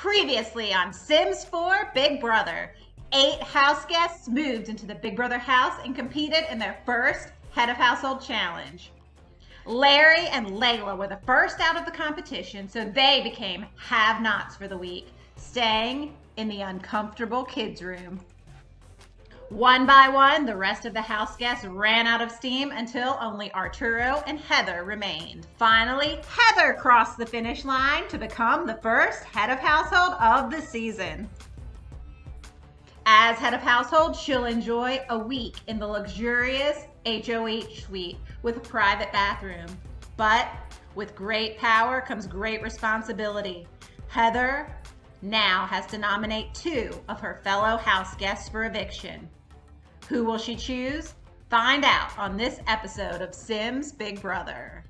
Previously on Sims 4 Big Brother, eight house guests moved into the Big Brother house and competed in their first Head of Household Challenge. Larry and Layla were the first out of the competition, so they became have nots for the week, staying in the uncomfortable kids' room. One by one, the rest of the house guests ran out of steam until only Arturo and Heather remained. Finally, Heather crossed the finish line to become the first head of household of the season. As head of household, she'll enjoy a week in the luxurious HOH suite with a private bathroom. But with great power comes great responsibility. Heather now has to nominate two of her fellow house guests for eviction. Who will she choose? Find out on this episode of Sims Big Brother.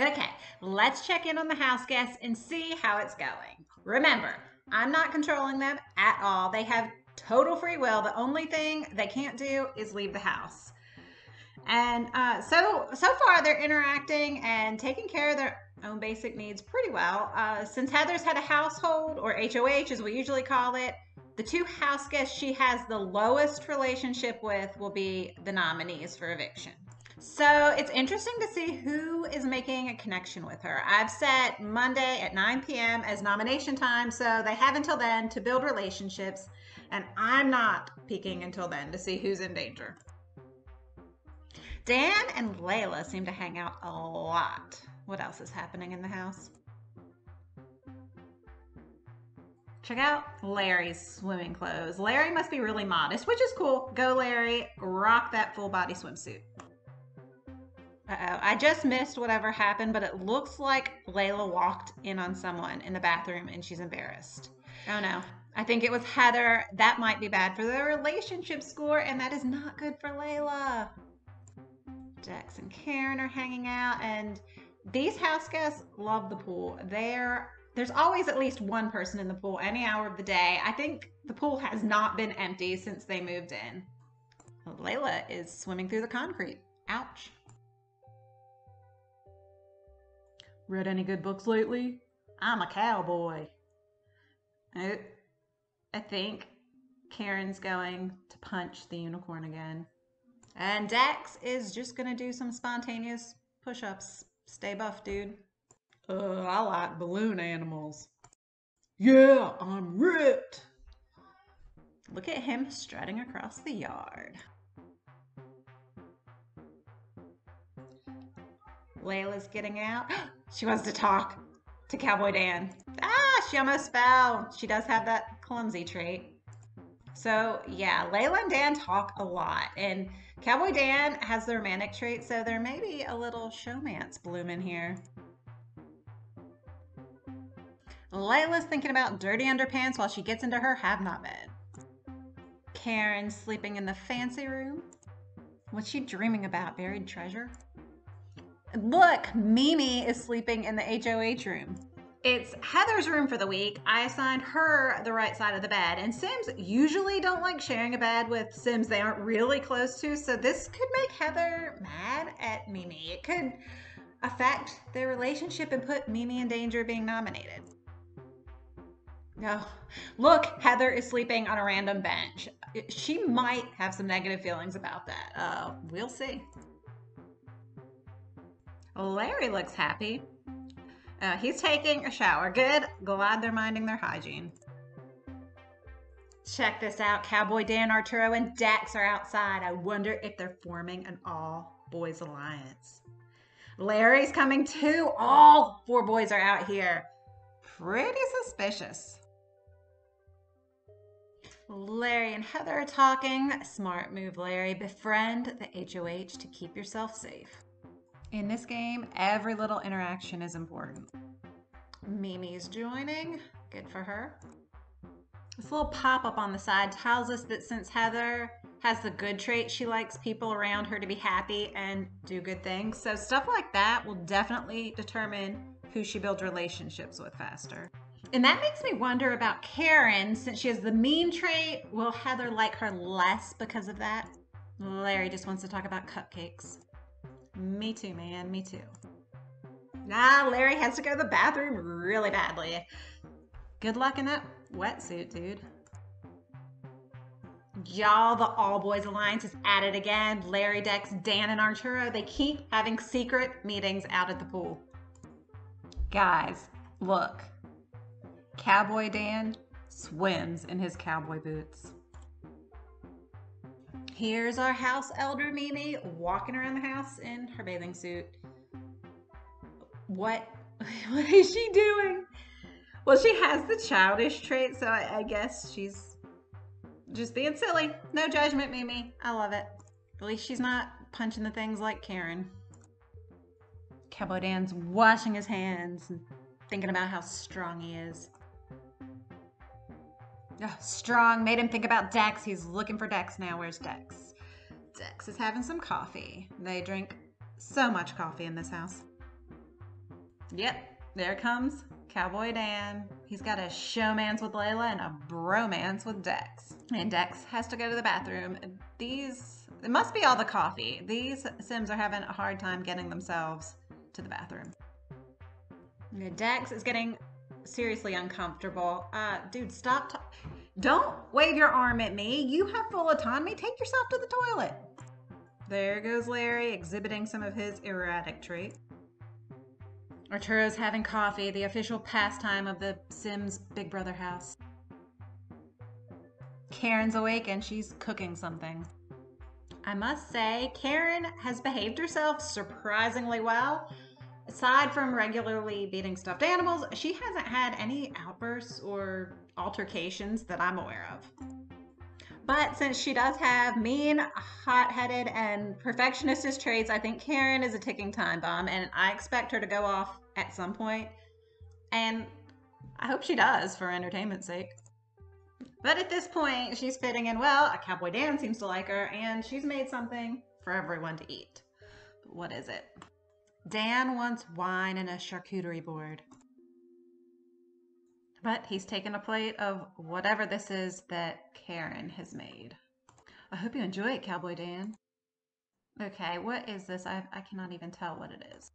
Okay, let's check in on the house guests and see how it's going. Remember, I'm not controlling them at all. They have total free will. The only thing they can't do is leave the house. And uh, so so far, they're interacting and taking care of their own basic needs pretty well. Uh, since Heather's head of household, or HOH as we usually call it, the two house guests she has the lowest relationship with will be the nominees for eviction. So it's interesting to see who is making a connection with her. I've set Monday at 9 p.m. as nomination time, so they have until then to build relationships, and I'm not peeking until then to see who's in danger. Dan and Layla seem to hang out a lot. What else is happening in the house? Check out Larry's swimming clothes. Larry must be really modest, which is cool. Go, Larry. Rock that full body swimsuit. Uh-oh. I just missed whatever happened, but it looks like Layla walked in on someone in the bathroom and she's embarrassed. Oh no. I think it was Heather. That might be bad for the relationship score, and that is not good for Layla. Dex and Karen are hanging out, and these house guests love the pool. They're there's always at least one person in the pool any hour of the day. I think the pool has not been empty since they moved in. Layla is swimming through the concrete. Ouch. Read any good books lately? I'm a cowboy. I, I think Karen's going to punch the unicorn again. And Dex is just going to do some spontaneous push ups. Stay buff, dude. Uh, I like balloon animals. Yeah, I'm ripped. Look at him strutting across the yard. Layla's getting out. she wants to talk to Cowboy Dan. Ah, she almost fell. She does have that clumsy trait. So, yeah, Layla and Dan talk a lot. And Cowboy Dan has the romantic trait, so there may be a little showmance blooming here. Layla's thinking about dirty underpants while she gets into her have not bed. Karen's sleeping in the fancy room. What's she dreaming about? Buried treasure? Look, Mimi is sleeping in the HOH room. It's Heather's room for the week. I assigned her the right side of the bed, and Sims usually don't like sharing a bed with Sims they aren't really close to, so this could make Heather mad at Mimi. It could affect their relationship and put Mimi in danger of being nominated. No. Look, Heather is sleeping on a random bench. She might have some negative feelings about that. Uh, we'll see. Larry looks happy. Uh, he's taking a shower. Good. Glad they're minding their hygiene. Check this out. Cowboy Dan, Arturo, and Dex are outside. I wonder if they're forming an all boys alliance. Larry's coming too. All four boys are out here. Pretty suspicious. Larry and Heather are talking. Smart move, Larry. Befriend the HOH to keep yourself safe. In this game, every little interaction is important. Mimi's joining. good for her. This little pop up on the side tells us that since Heather has the good trait, she likes people around her to be happy and do good things. So, stuff like that will definitely determine who she builds relationships with faster. And that makes me wonder about Karen, since she has the mean trait. Will Heather like her less because of that? Larry just wants to talk about cupcakes. Me too, man. Me too. Nah, Larry has to go to the bathroom really badly. Good luck in that wetsuit, dude. Y'all, the All Boys Alliance is at it again. Larry, Dex, Dan, and Arturo, they keep having secret meetings out at the pool. Guys, look. Cowboy Dan swims in his cowboy boots. Here's our house elder Mimi walking around the house in her bathing suit. What what is she doing? Well, she has the childish trait, so I, I guess she's just being silly. No judgment, Mimi. I love it. At least she's not punching the things like Karen. Cowboy Dan's washing his hands and thinking about how strong he is. Oh, strong made him think about Dex. He's looking for Dex now. Where's Dex? Dex is having some coffee. They drink so much coffee in this house. Yep, there comes Cowboy Dan. He's got a showmance with Layla and a bromance with Dex. And Dex has to go to the bathroom. These, it must be all the coffee. These Sims are having a hard time getting themselves to the bathroom. Dex is getting seriously uncomfortable. Uh, dude, stop. Don't wave your arm at me. You have full autonomy. Take yourself to the toilet. There goes Larry, exhibiting some of his erratic traits. Arturo's having coffee, the official pastime of the Sims Big Brother house. Karen's awake and she's cooking something. I must say, Karen has behaved herself surprisingly well. Aside from regularly beating stuffed animals, she hasn't had any outbursts or altercations that I'm aware of. But since she does have mean, hot headed, and perfectionist traits, I think Karen is a ticking time bomb, and I expect her to go off at some point. And I hope she does for entertainment's sake. But at this point, she's fitting in well. A Cowboy Dan seems to like her, and she's made something for everyone to eat. But what is it? Dan wants wine and a charcuterie board. But he's taken a plate of whatever this is that Karen has made. I hope you enjoy it, Cowboy Dan. Okay, what is this? I, I cannot even tell what it is.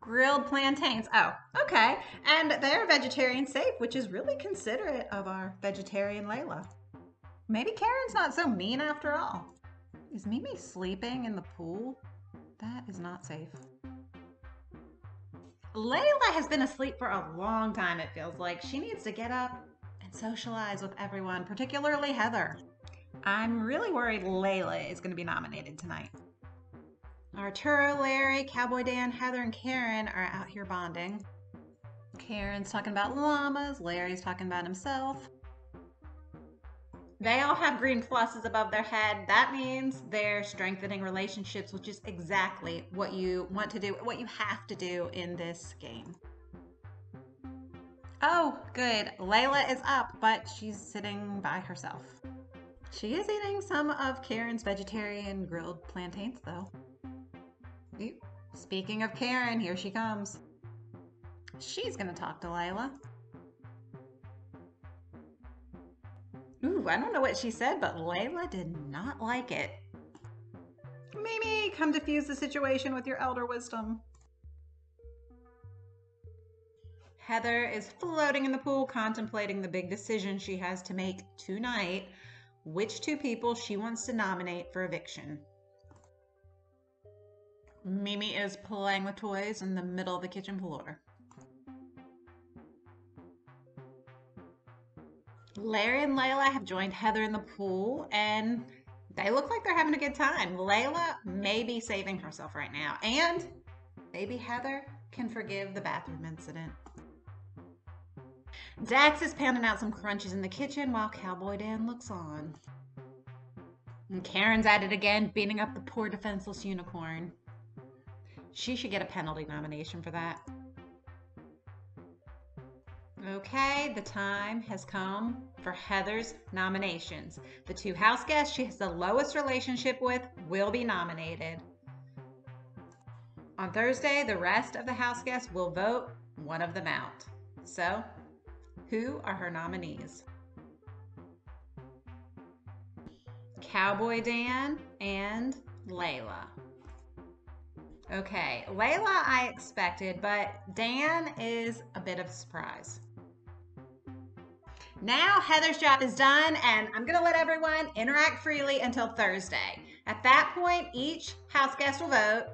Grilled plantains. Oh, okay. And they're vegetarian safe, which is really considerate of our vegetarian Layla. Maybe Karen's not so mean after all. Is Mimi sleeping in the pool? That is not safe. Layla has been asleep for a long time, it feels like. She needs to get up and socialize with everyone, particularly Heather. I'm really worried Layla is going to be nominated tonight. Arturo, Larry, Cowboy Dan, Heather, and Karen are out here bonding. Karen's talking about llamas, Larry's talking about himself. They all have green pluses above their head. That means they're strengthening relationships, which is exactly what you want to do, what you have to do in this game. Oh, good. Layla is up, but she's sitting by herself. She is eating some of Karen's vegetarian grilled plantains, though. Speaking of Karen, here she comes. She's going to talk to Layla. Ooh, I don't know what she said, but Layla did not like it. Mimi, come diffuse the situation with your elder wisdom. Heather is floating in the pool, contemplating the big decision she has to make tonight which two people she wants to nominate for eviction. Mimi is playing with toys in the middle of the kitchen floor. Larry and Layla have joined Heather in the pool and they look like they're having a good time. Layla may be saving herself right now, and maybe Heather can forgive the bathroom incident. Dex is pounding out some crunches in the kitchen while Cowboy Dan looks on. And Karen's at it again, beating up the poor defenseless unicorn. She should get a penalty nomination for that. Okay, the time has come for Heather's nominations. The two house guests she has the lowest relationship with will be nominated. On Thursday, the rest of the house guests will vote one of them out. So, who are her nominees? Cowboy Dan and Layla. Okay, Layla I expected, but Dan is a bit of a surprise. Now Heather's job is done, and I'm going to let everyone interact freely until Thursday. At that point, each house guest will vote,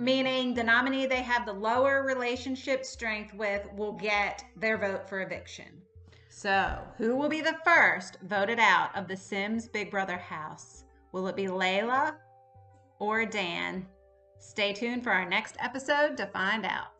meaning the nominee they have the lower relationship strength with will get their vote for eviction. So, who will be the first voted out of the Sims Big Brother house? Will it be Layla or Dan? Stay tuned for our next episode to find out.